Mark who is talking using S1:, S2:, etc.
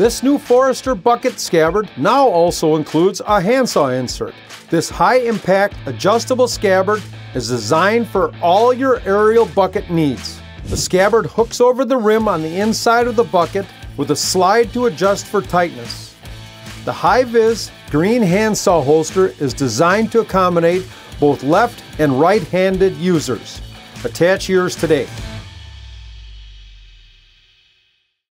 S1: This new Forester bucket scabbard now also includes a handsaw insert. This high-impact adjustable scabbard is designed for all your aerial bucket needs. The scabbard hooks over the rim on the inside of the bucket with a slide to adjust for tightness. The high-vis green handsaw holster is designed to accommodate both left and right-handed users. Attach yours today.